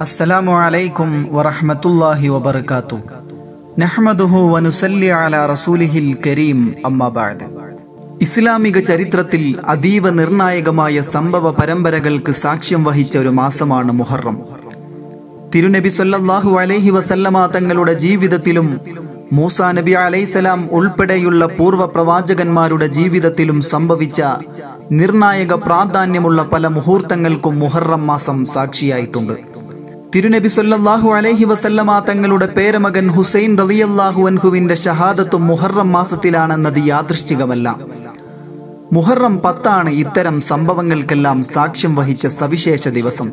السلام عليكم ورحمة الله وبركاته نحمده ونسلي على رسوله الكريم أما بعد ഇസ്ലാമിക ചരിത്രത്തിൽ അതീവ നിർണായകമായ സംഭവ പരമ്പരകൾക്ക് സാക്ഷ്യം വഹിച്ച ഒരു മാസമാണ് മുഹറം തിരുനബി സല്ലല്ലാഹു അലൈഹി വസല്ലമ തങ്ങളുടെ ജീവിതത്തിലും മൂസാ നബി അലൈസലാം ഉൾപ്പെടെയുള്ള പൂർവ്വ പ്രവാചകന്മാരുടെ ജീവിതത്തിലും സംഭവിച്ച നിർണായക പ്രാധാന്യമുള്ള പല മുഹൂർത്തങ്ങൾക്കും മുഹറം മാസം സാക്ഷിയായിട്ടുണ്ട് തിരുനബി സൊല്ലാഹു അലഹി വസല്ലമ തങ്ങളുടെ പേരമകൻ ഹുസൈൻ റലിയല്ലാഹു അൻഹുവിന്റെ ഷഹാദത്തും മുഹറം മാസത്തിലാണെന്നത് യാദൃശ്ചികമല്ല. മുഹറം പത്താണ് ഇത്തരം സംഭവങ്ങൾക്കെല്ലാം സാക്ഷ്യം വഹിച്ച സവിശേഷ ദിവസം.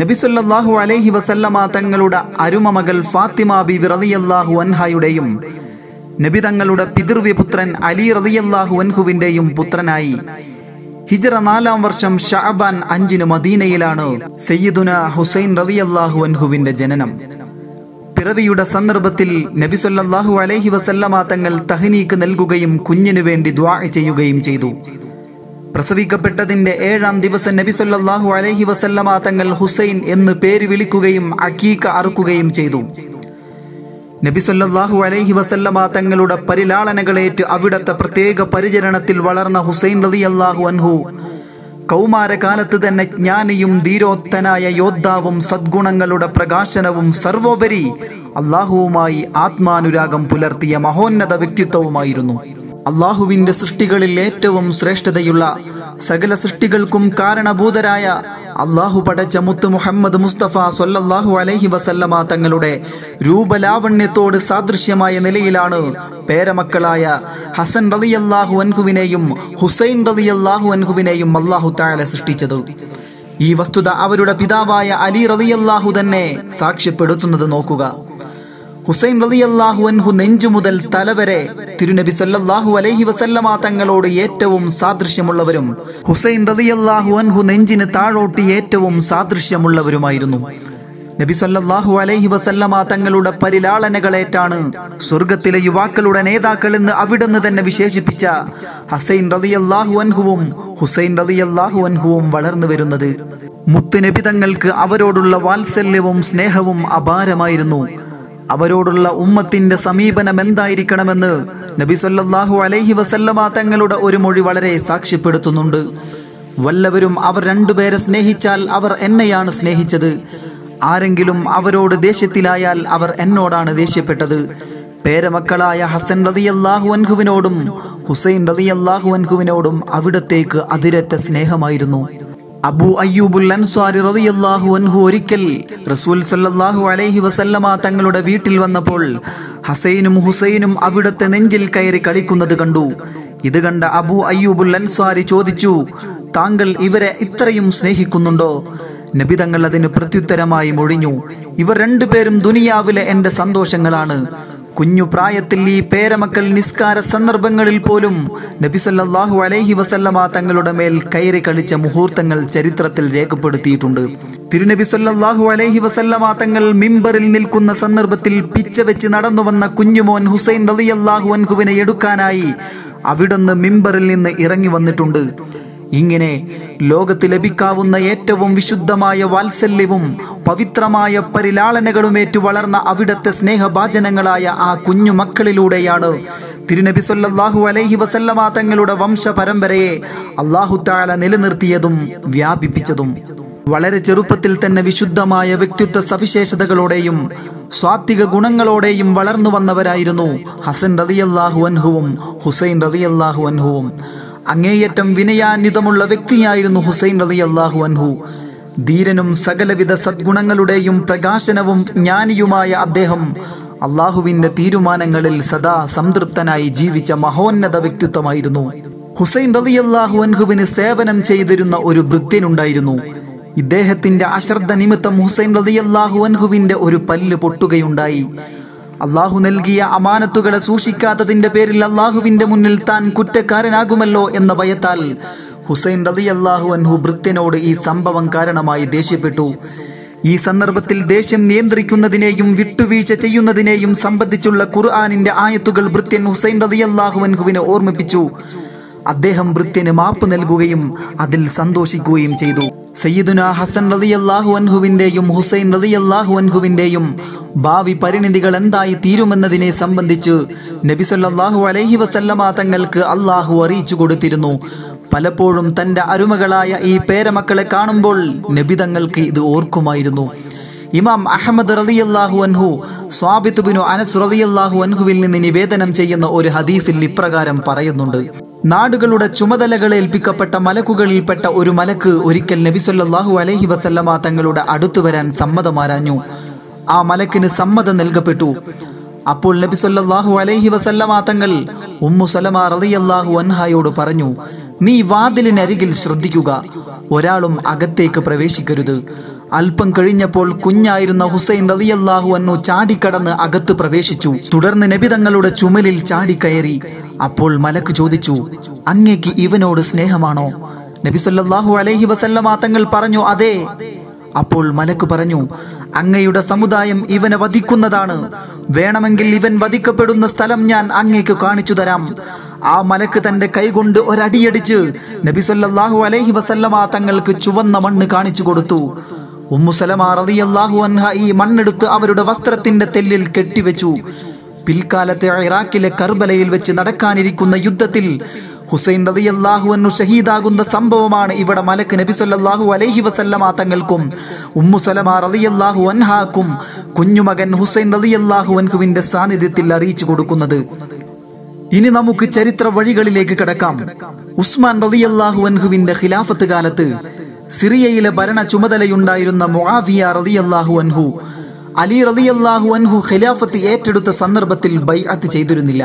നബി സല്ലല്ലാഹു അലൈഹി വസല്ലമ തങ്ങളുടെ അരുമമകൾ ഫാത്തിമ ബി റളിയല്ലാഹു അൻഹയുടെയും നബി തങ്ങളുടെ പിതൃവ്യപുത്രൻ അലി റളിയല്ലാഹു അൻഹുവിന്റെയും പുത്രനായി ഹിജറ നാലാം വർഷം ഷാബാൻ അഞ്ചിന് മദീനയിലാണ് സയ്യിദുന ഹുസൈൻ റളിയല്ലാഹു അൻഹുവിന്റെ ജനനം. പിറവിയുടെ സന്ദർഭത്തിൽ നബിസൊല്ലാഹു അലൈഹി വസല്ലമ തങ്ങൾ തഹനീക്ക് നൽകുകയും കുഞ്ഞിനു വേണ്ടി ദ്വാ ചെയ്യുകയും ചെയ്തു. പ്രസവിക്കപ്പെട്ടതിന്റെ ഏഴാം ദിവസം നബിസൊല്ലാഹു അലൈഹി വസല്ലമ തങ്ങൾ ഹുസൈൻ എന്ന് പേര് വിളിക്കുകയും അക്കീക്ക അറുക്കുകയും ചെയ്തു. നബി സല്ലല്ലാഹു അലൈഹി വസല്ലമ തങ്ങളുടെ പരിലാളനകളേറ്റ് അവിടത്തെ പ്രത്യേക പരിചരണത്തിൽ വളർന്ന ഹുസൈൻ റതി അള്ളാഹു അൻഹു. കൗമാരകാലത്ത് തന്നെ ജ്ഞാനിയും ധീരോത്തനായ യോദ്ധാവും സദ്ഗുണങ്ങളുടെ പ്രകാശനവും സർവോപരി അള്ളാഹുവുമായി ആത്മാനുരാഗം പുലർത്തിയ മഹോന്നത വ്യക്തിത്വവുമായിരുന്നു. അള്ളാഹുവിന്റെ സൃഷ്ടികളിൽ ഏറ്റവും ശ്രേഷ്ഠതയുള്ള സകല സൃഷ്ടികൾക്കും കാരണഭൂതരായ അള്ളാഹു പടച്ച മുത്ത് മുഹമ്മദ് മുസ്തഫ സൊല്ലാഹു അലൈഹി വസല്ലമ തങ്ങളുടെ രൂപലാവണ്യത്തോട് സാദൃശ്യമായ നിലയിലാണ് പേരമക്കളായ ഹസൻ റളിയല്ലാഹു അൻഹുവിനെയും ഹുസൈൻ റളിയല്ലാഹു അൻഹുവിനെയും അള്ളാഹു താല സൃഷ്ടിച്ചത്. ഈ വസ്തുത അവരുടെ പിതാവായ അലി റളിയല്ലാഹു തന്നെ സാക്ഷ്യപ്പെടുത്തുന്നത് നോക്കുക. ഹുസൈൻ റളിയല്ലാഹു അൻഹു നെഞ്ചു മുതൽ തലവരെ തിരുനബി സല്ലാഹു അലൈഹി വസല്ലമ തങ്ങളോട് ഏറ്റവും സാദൃശ്യമുള്ളവരും ഹുസൈൻ റളിയല്ലാഹു അൻഹു നെഞ്ചിന് താഴോട്ട് ഏറ്റവും സാദൃശ്യമുള്ളവരുമായിരുന്നു. നബി സല്ലാഹു അലൈഹി വസല്ലമ തങ്ങളുടെ പരിലാളനകളേറ്റാണ് സ്വർഗത്തിലെ യുവാക്കളുടെ നേതാക്കൾ എന്ന് അവിടുന്ന് തന്നെ വിശേഷിപ്പിച്ച ഹസൈൻ റളിയല്ലാഹു അൻഹുവും ഹുസൈൻ റളിയല്ലാഹു അൻഹുവും വളർന്നു വരുന്നത്. മുത്തുനബി തങ്ങൾക്ക് അവരോടുള്ള വാത്സല്യവും സ്നേഹവും അപാരമായിരുന്നു. അവരോടുള്ള ഉമ്മത്തിന്റെ സമീപനം എന്തായിരിക്കണമെന്ന് നബി സല്ലല്ലാഹു അലൈഹി വസല്ലമ തങ്ങളുടെ ഒരു മൊഴി വളരെ സാക്ഷ്യപ്പെടുത്തുന്നുണ്ട്. വല്ലവരും അവർ രണ്ടുപേരെ സ്നേഹിച്ചാൽ അവർ എന്നെയാണ് സ്നേഹിച്ചത്. ആരെങ്കിലും അവരോട് ദേഷ്യത്തിലായാൽ അവർ എന്നോടാണ് ദേഷ്യപ്പെട്ടത്. പേരമക്കളായ ഹസൻ റളിയല്ലാഹു അൻഹുവിനോടും ഹുസൈൻ റളിയല്ലാഹു അൻഹുവിനോടും അവിടത്തേക്ക് അതിരറ്റ സ്നേഹമായിരുന്നു. അബു അയ്യൂബുൽ അൻസ്വാരി റളിയല്ലാഹു അൻഹു ഒരിക്കൽ റസൂൽ സല്ലല്ലാഹു അലൈഹി വസല്ലമ തങ്ങളുടെ വീട്ടിൽ വന്നപ്പോൾ ഹസൈനും ഹുസൈനും അവിടുത്തെ നെഞ്ചിൽ കയറി കളിക്കുന്നത് കണ്ടു. ഇത് കണ്ട അബു അയ്യൂബുൽ അൻസ്വാരി ചോദിച്ചു താങ്കൾ ഇവരെ ഇത്രയും സ്നേഹിക്കുന്നുണ്ടോ? നബി തങ്ങൾ അതിന് പ്രത്യുത്തരമായി മൊഴിഞ്ഞു ഇവർ രണ്ടുപേരും ദുനിയാവിലെ എന്റെ സന്തോഷങ്ങളാണ്. കുഞ്ഞു പ്രായത്തിൽ ഈ പേരമക്കൾ നിസ്കാര സന്ദർഭങ്ങളിൽ പോലും നബിസല്ലാഹു അലൈഹി വസല്ലമ തങ്ങളുടെ മേൽ കയറി കളിച്ച മുഹൂർത്തങ്ങൾ ചരിത്രത്തിൽ രേഖപ്പെടുത്തിയിട്ടുണ്ട്. തിരുനബി സല്ലാഹു അലൈഹി വസല്ലമ തങ്ങൾ മിമ്പറിൽ നിൽക്കുന്ന സന്ദർഭത്തിൽ പിച്ച വെച്ച് നടന്നു വന്ന കുഞ്ഞുമോൻ ഹുസൈൻ റളിയല്ലാഹു അൻഹുവിനെ എടുക്കാനായി അവിടുന്ന് മിമ്പറിൽ നിന്ന് ഇറങ്ങി വന്നിട്ടുണ്ട്. ഇങ്ങനെ ലോകത്ത് ലഭിക്കാവുന്ന ഏറ്റവും വിശുദ്ധമായ വാത്സല്യവും പവിത്രമായ പരിലാളനകളുമേറ്റു വളർന്ന അവിടത്തെ സ്നേഹഭാചനങ്ങളായ ആ കുഞ്ഞു മക്കളിലൂടെയാണ്. തിരുനബി സൊല്ലാഹു അലൈഹി വസല്ലമ തങ്ങളുടെ വംശ പരമ്പരയെ അള്ളാഹു താല നിലനിർത്തിയതും വ്യാപിപ്പിച്ചതും. വളരെ ചെറുപ്പത്തിൽ തന്നെ വിശുദ്ധമായ വ്യക്തിത്വ സവിശേഷതകളോടെയും സ്വാത്വിക ഗുണങ്ങളോടെയും വളർന്നു വന്നവരായിരുന്നു ഹസൻ റതിയല്ലാഹു അൻഹുവും ഹുസൈൻ റതിയല്ലാഹു അൻഹുവും. അങ്ങേയറ്റം വിനയാന്വിതമുള്ള വ്യക്തിയായിരുന്നു ഹുസൈൻ അലി അള്ളാഹു അൻഹു. ധീരനും സകലവിധ സദ്ഗുണങ്ങളുടെയും പ്രകാശനവും ജ്ഞാനിയുമായ അദ്ദേഹം അള്ളാഹുവിന്റെ തീരുമാനങ്ങളിൽ സദാ സംതൃപ്തനായി ജീവിച്ച മഹോന്നത വ്യക്തിത്വമായിരുന്നു. ഹുസൈൻ റലി അള്ളാഹു അൻഹുവിന് സേവനം ചെയ്തിരുന്ന ഒരു ഭൃത്യനുണ്ടായിരുന്നു ഇദ്ദേഹത്തിന്റെ അശ്രദ്ധ നിമിത്തം ഹുസൈൻ റലി അള്ളാഹു അൻഹുവിന്റെ ഒരു പല്ല് പൊട്ടുകയുണ്ടായി. അള്ളാഹു നൽകിയ അമാനത്തുകളെ സൂക്ഷിക്കാത്തതിന്റെ പേരിൽ അള്ളാഹുവിന്റെ മുന്നിൽ താൻ കുറ്റക്കാരനാകുമല്ലോ എന്ന ഭയത്താൽ ഹുസൈൻ റതി അള്ളാഹു അൻഹു ഭൃത്യനോട് ഈ സംഭവം കാരണമായി ദേഷ്യപ്പെട്ടു. ഈ സന്ദർഭത്തിൽ ദേഷ്യം നിയന്ത്രിക്കുന്നതിനെയും വിട്ടുവീഴ്ച ചെയ്യുന്നതിനെയും സംബന്ധിച്ചുള്ള ഖുർആാനിന്റെ ആയത്തുകൾ ഭൃത്യൻ ഹുസൈൻ റതി അള്ളാഹു അൻഹുവിനെ ഓർമ്മിപ്പിച്ചു. അദ്ദേഹം വൃത്യന് മാപ്പ് നൽകുകയും അതിൽ സന്തോഷിക്കുകയും ചെയ്തു. സയ്യിദുന ഹസൻ റളിയല്ലാഹു അൻഹുവിന്റെയും ഹുസൈൻ റളിയല്ലാഹു അൻഹുവിന്റെയും ഭാവി പരിണിതികൾ എന്തായി തീരുമെന്നതിനെ സംബന്ധിച്ച് നബിസൊല്ലാഹു അലൈഹി വസല്ലമ തങ്ങൾക്ക് അള്ളാഹു അറിയിച്ചു കൊടുത്തിരുന്നു. പലപ്പോഴും തന്റെ അരുമകളായ ഈ പേരമക്കളെ കാണുമ്പോൾ നബി തങ്ങൾക്ക് ഇത് ഓർക്കുമായിരുന്നു. ഇമാം അഹമ്മദ് റളിയല്ലാഹു അൻഹു സ്വാബിത്തുബിനു അനസ് റളിയല്ലാഹു അൻഹുവിൽ നിന്ന് നിവേദനം ചെയ്യുന്ന ഒരു ഹദീസിൽ ഇപ്രകാരം പറയുന്നുണ്ട്. നാടുകളുടെ ചുമതലകൾ ഏൽപ്പിക്കപ്പെട്ട മലക്കുകളിൽപ്പെട്ട ഒരു മലക്ക് ഒരിക്കൽ നബി സല്ലല്ലാഹു അലൈഹി വസല്ലമ തങ്ങളുടെ അടുത്തു വരാൻ സമ്മതമാരാഞ്ഞു ആ മലക്കിന് സമ്മതം നൽകപ്പെട്ടു. അപ്പോൾ നബി സല്ലല്ലാഹു അലൈഹി വസല്ലമ തങ്ങൾ ഉമ്മു സലമ റളിയല്ലാഹു അൻഹായോട് പറഞ്ഞു നീ വാതിലിനരികിൽ ശ്രദ്ധിക്കുക. ഒരാളും അകത്തേക്ക് പ്രവേശിക്കരുത്. അല്പം കഴിഞ്ഞപ്പോൾ കുഞ്ഞായിരുന്ന ഹുസൈൻ റളിയല്ലാഹു അന്നു ചാടിക്കടന്ന് അകത്ത് പ്രവേശിച്ചു. തുടർന്ന് നബി തങ്ങളുടെ ചുമലിൽ ചാടിക്കയറി. അപ്പോൾ മലക്ക് ചോദിച്ചു അങ്ങേക്ക് ഇവനോട് സ്നേഹമാണോ? നബി സല്ലല്ലാഹു അലൈഹി വസല്ലമ തങ്ങൾ പറഞ്ഞു അതെ. അപ്പോൾ മലക്ക് പറഞ്ഞു അങ്ങയുടെ സമുദായം ഇവനെ വധിക്കുന്നതാണ്. വേണമെങ്കിൽ ഇവൻ വധിക്കപ്പെടുന്ന സ്ഥലം ഞാൻ അങ്ങേക്ക് കാണിച്ചു തരാം. ആ മലക്ക് തന്റെ കൈകൊണ്ട് ഒരടിയടിച്ച് നബിസൊല്ലാഹു അലൈഹി വസല്ലമ തങ്ങൾക്ക് ചുവന്ന മണ്ണ് കാണിച്ചു കൊടുത്തു. ഉമ്മു സലമ റളിയല്ലാഹു അൻഹ ഈ മണ്ണെടുത്ത് അവരുടെ വസ്ത്രത്തിന്റെ തെല്ലിൽ കെട്ടിവെച്ചു. പിൽക്കാലത്തെ ഇറാഖിലെ കർബലയിൽ വെച്ച് നടക്കാനിരിക്കുന്ന യുദ്ധത്തിൽ ഹുസൈൻ റളിയല്ലാഹു അൻഹു ഷഹീദാകുന്ന സംഭവമാണ് ഇവിടെ മലക്ക് നബി സല്ലല്ലാഹു അലൈഹി വസല്ലമ തങ്ങൾക്കും ഉമ്മു സലമ റളിയല്ലാഹു അൻഹാക്കും കുഞ്ഞുമകൻ ഹുസൈൻ റളിയല്ലാഹു അൻഹുവിന്റെ സാന്നിധ്യത്തിൽ അറിയിച്ചു കൊടുക്കുന്നത്. ഇനി നമുക്ക് ചരിത്ര വഴികളിലേക്ക് കിടക്കാം. ഉസ്മാൻ റളിയല്ലാഹു അൻഹുവിന്റെ ഖിലാഫത്ത് കാലത്ത് സിറിയയിലെ ഭരണ ചുമതലയുണ്ടായിരുന്ന മുആവിയ റളിയല്ലാഹു അൻഹു. അലി റളിയല്ലാഹു അൻഹു ഖിലാഫത്ത് ഏറ്റെടുത്ത സന്ദർഭത്തിൽ ബൈഅത്ത് ചെയ്തിരുന്നില്ല.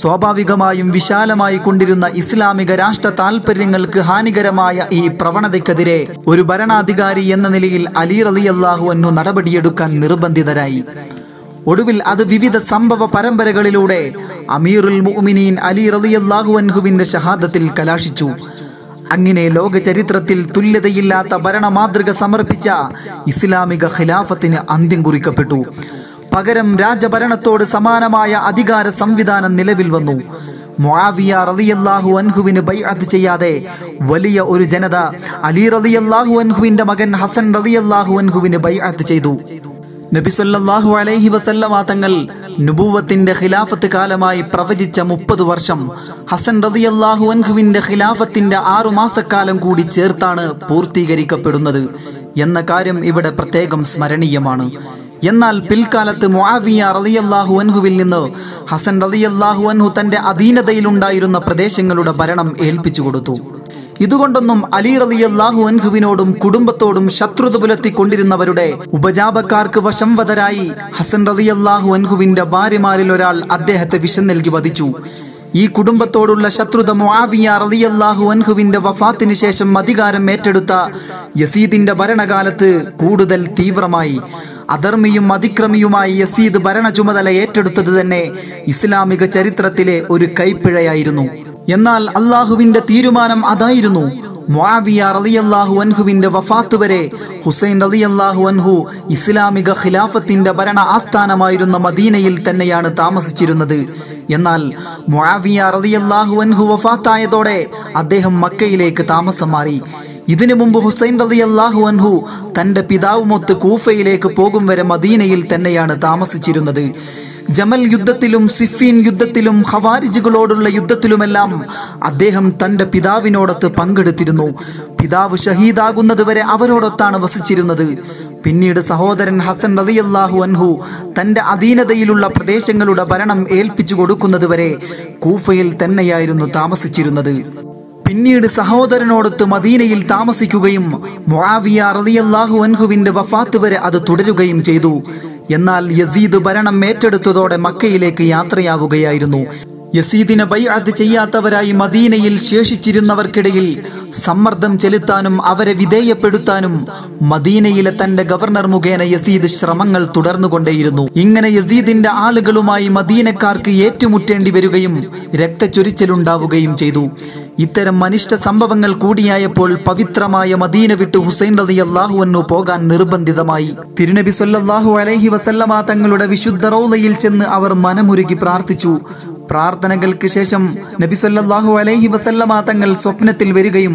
സ്വാഭാവികമായും വിശാലമായി കൊണ്ടിരുന്ന ഇസ്ലാമിക രാഷ്ട്ര താൽപര്യങ്ങൾക്ക് ഹാനികരമായ ഈ പ്രവണതയ്ക്കെതിരെ ഒരു ഭരണാധികാരി എന്ന നിലയിൽ അലി റളിയല്ലാഹു അൻഹു നടപടിയെടുക്കാൻ നിർബന്ധിതരായി ഒടുവിൽ അത് വിവിധ സംഭവ പരമ്പരകളിലൂടെ അമീറുൽ മുഅ്മിനീൻ അലി റളിയല്ലാഹു അൻഹുവിന്റെ ഷഹാദത്തിൽ കലാശിച്ചു. അങ്ങനെ ലോക ചരിത്രത്തിൽ തുല്യതയില്ലാത്ത ഭരണ മാതൃക സമർപ്പിച്ച ഇസ്ലാമിക ഖിലാഫത്തിന് അന്ത്യം കുറിക്കപ്പെട്ടു. പകരം രാജഭരണത്തോട് സമാനമായ അധികാര സംവിധാനം നിലവിൽ വന്നു. മുആവിയ റളിയല്ലാഹു അൻഹുവിന് ബൈഅത്ത് ചെയ്യാതെ വലിയ ഒരു ജനത അലി റളിയല്ലാഹു അൻഹുവിന്റെ മകൻ ഹസൻ റളിയല്ലാഹു അൻഹുവിന് ബൈഅത്ത് ചെയ്തു. നബി സല്ലല്ലാഹു അലൈഹി വസല്ലമ തങ്ങൾ നുബുവത്തിന്റെ ഖിലാഫത്ത് കാലമായി പ്രവചിച്ച മുപ്പത് വർഷം ഹസൻ റളിയല്ലാഹു അൻഹുവിന്റെ ഖിലാഫത്തിന്റെ ആറു മാസക്കാലം കൂടി ചേർത്താണ് പൂർത്തീകരിക്കപ്പെടുന്നത് എന്ന കാര്യം ഇവിടെ പ്രത്യേകം സ്മരണീയമാണ്. എന്നാൽ പിൽക്കാലത്ത് മുആവിയ റളിയല്ലാഹു അൻഹുവിൽ നിന്ന് ഹസൻ റളിയല്ലാഹു അൻഹു തന്റെ അധീനതയിലുണ്ടായിരുന്ന പ്രദേശങ്ങളുടെ ഭരണം ഏൽപ്പിച്ചു കൊടുത്തു. ഇതുകൊണ്ടൊന്നും അലി റളിയല്ലാഹു അൻഹുവിനോടും കുടുംബത്തോടും ശത്രുത പുലർത്തിക്കൊണ്ടിരുന്നവരുടെ ഉപജാപക്കാർക്ക് വശംവതരായി ഹസൻ റളിയല്ലാഹു അൻഹുവിന്റെ ഭാര്യമാരിൽ ഒരാൾ അദ്ദേഹത്തെ വിഷം നൽകി വധിച്ചു. ഈ കുടുംബത്തോടുള്ള ശത്രുത മുആവിയ റളിയല്ലാഹു അൻഹുവിന്റെ വഫാത്തിന് ശേഷം അധികാരം ഏറ്റെടുത്ത യസീദിന്റെ ഭരണകാലത്ത് കൂടുതൽ തീവ്രമായി. അധർമ്മിയും അതിക്രമിയുമായി യസീദ് ഭരണ ചുമതല ഏറ്റെടുത്തത് തന്നെ ഇസ്ലാമിക ചരിത്രത്തിലെ ഒരു കൈപ്പിഴയായിരുന്നു. എന്നാൽ അള്ളാഹുവിന്റെ തീരുമാനം അതായിരുന്നു. മുആവിയ റളിയല്ലാഹു അൻഹുവിന്റെ വഫാത്ത് വരെ ഹുസൈൻ റളിയല്ലാഹു അൻഹു ഇസ്ലാമിക ഖിലാഫത്തിന്റെ ഭരണ ആസ്ഥാനമായിരുന്ന മദീനയിൽ തന്നെയാണ് താമസിച്ചിരുന്നത്. എന്നാൽ മുആവിയ റളിയല്ലാഹു അൻഹു വഫാത്തായതോടെ അദ്ദേഹം മക്കയിലേക്ക് താമസം മാറി. ഇതിനു മുമ്പ് ഹുസൈൻ റളിയല്ലാഹു അൻഹു തന്റെ പിതാവുമൊത്ത് കൂഫയിലേക്ക് പോകും വരെ മദീനയിൽ തന്നെയാണ് താമസിച്ചിരുന്നത്. ജമൽ യുദ്ധത്തിലും സിഫീൻ യുദ്ധത്തിലും ഖവാരിജുകളോടുള്ള യുദ്ധത്തിലുമെല്ലാം അദ്ദേഹം തന്റെ പിതാവിനോടൊത്ത് പങ്കെടുത്തിരുന്നു. പിതാവ് ഷഹീദാകുന്നത് വരെ അവരോടൊത്താണ് വസിച്ചിരുന്നത്. പിന്നീട് സഹോദരൻ ഹസൻ റളിയല്ലാഹു അൻഹു തന്റെ അധീനതയിലുള്ള പ്രദേശങ്ങളുടെ ഭരണം ഏൽപ്പിച്ചു കൊടുക്കുന്നതുവരെ കൂഫയിൽ തന്നെയായിരുന്നു താമസിച്ചിരുന്നത്. പിന്നീട് സഹോദരനോടൊത്ത് മദീനയിൽ താമസിക്കുകയും മുആവിയ റളിയല്ലാഹു അൻഹുവിന്റെ വഫാത്ത് വരെ അത് തുടരുകയും ചെയ്തു. എന്നാൽ യസീദ് ഭരണം ഏറ്റെടുത്തതോടെ മക്കയിലേക്ക് യാത്രയാവുകയായിരുന്നു. യസീദിനെ ബൈഅത്ത് ചെയ്യാത്തവരായി മദീനയിൽ ശേഷിച്ചിരുന്നവർക്കിടയിൽ സമ്മർദ്ദം ചെലുത്താനും അവരെ വിധേയപ്പെടുത്താനും മദീനയിലെ തന്റെ ഗവർണർ മുഖേന യസീദ് ശ്രമങ്ങൾ തുടർന്നുകൊണ്ടേയിരുന്നു. ഇങ്ങനെ യസീദിന്റെ ആളുകളുമായി മദീനക്കാർക്ക് ഏറ്റുമുട്ടേണ്ടി വരികയും രക്തച്ചൊരിച്ചിലുണ്ടാവുകയും ചെയ്തു. ഇത്തരം അനിഷ്ട സംഭവങ്ങൾ കൂടിയായപ്പോൾ പവിത്രമായ മദീന വിട്ട് ഹുസൈൻ റതി അള്ളാഹുവന്നു പോകാൻ നിർബന്ധിതമായി. തിരുനബി സൊല്ലാഹു അലൈഹി വസല്ലമ തങ്ങളുടെ വിശുദ്ധ റൗലയിൽ ചെന്ന് അവർ മനമുരുകി പ്രാർത്ഥിച്ചു. പ്രാർത്ഥനകൾക്ക് ശേഷം നബി സൊല്ലാഹു അലൈഹി വസല്ലമ തങ്ങൾ സ്വപ്നത്തിൽ വരികയും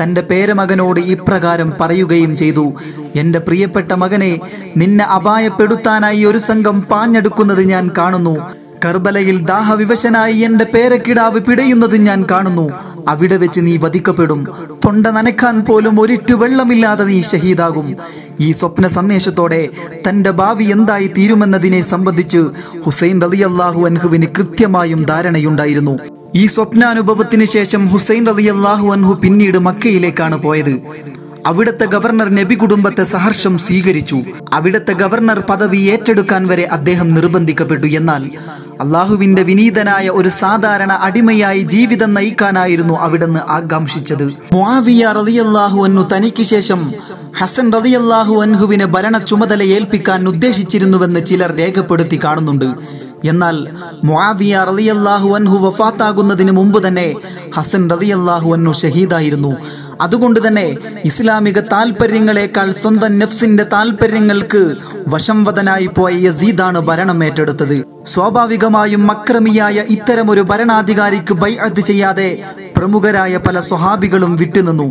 തന്റെ പേരമകനോട് ഇപ്രകാരം പറയുകയും ചെയ്തു എന്റെ പ്രിയപ്പെട്ട മകനെ നിന്നെ അപായപ്പെടുത്താനായി ഒരു സംഘം പാഞ്ഞെടുക്കുന്നത് ഞാൻ കാണുന്നു. കർബലയിൽ ദാഹവിവശനായി എന്റെ പേരക്കിടാവ് പിടയുന്നത് ഞാൻ കാണുന്നു. അവിടെ വെച്ച് നീ വധിക്കപ്പെടും. തൊണ്ട നനക്കാൻ പോലും ഒരിറ്റു വെള്ളമില്ലാതെ നീ ഷഹീദാകും. ഈ സ്വപ്ന സന്ദേശത്തോടെ തന്റെ ഭാവി എന്തായി തീരുമെന്നതിനെ സംബന്ധിച്ച് ഹുസൈൻ റളിയല്ലാഹു അൻഹുവിന് കൃത്യമായും ധാരണയുണ്ടായിരുന്നു. ഈ സ്വപ്നാനുഭവത്തിന് ശേഷം ഹുസൈൻ റളിയല്ലാഹു അൻഹു പിന്നീട് മക്കയിലേക്കാണ് പോയത്. അവിടുത്തെ ഗവർണർ നബി കുടുംബത്തെ സഹർഷം സ്വീകരിച്ചു. അവിടുത്തെ ഗവർണർ പദവി ഏറ്റെടുക്കാൻ വരെ അദ്ദേഹം നിർബന്ധിക്കപ്പെട്ടു. എന്നാൽ അള്ളാഹുവിന്റെ വിനീതനായ ഒരു സാധാരണ അടിമയായി ജീവിതം നയിക്കാനായിരുന്നു അവിടുന്ന് ആകാംക്ഷിച്ചത്. മുആവിയ റളിയല്ലാഹു അൻഹു തനിക്ക് ശേഷം ഹസൻ റളിയല്ലാഹു അൻഹുവിനെ ഭരണ ചുമതല ഏൽപ്പിക്കാൻ ഉദ്ദേശിച്ചിരുന്നുവെന്ന് ചിലർ രേഖപ്പെടുത്തി കാണുന്നുണ്ട്. എന്നാൽ മുആവിയ റളിയല്ലാഹു അൻഹു വഫാത്താകുന്നതിന് മുമ്പ് തന്നെ ഹസൻ റളിയല്ലാഹു അൻഹു ഷഹീദായിരുന്നു. അതുകൊണ്ട് തന്നെ ഇസ്ലാമിക താൽപ്പര്യങ്ങളെക്കാൾ സ്വന്തം നഫ്സിന്റെ താൽപ്പര്യങ്ങൾക്ക് വശംവദനായി പോയ യസീദാണ് ഭരണം ഏറ്റെടുത്തത്. സ്വാഭാവികമായും അക്രമിയായ ഇത്തരമൊരു ഭരണാധികാരിക്ക് ബൈഅത്ത് ചെയ്യാതെ പ്രമുഖരായ പല സ്വഹാബികളും വിട്ടുനിന്നു.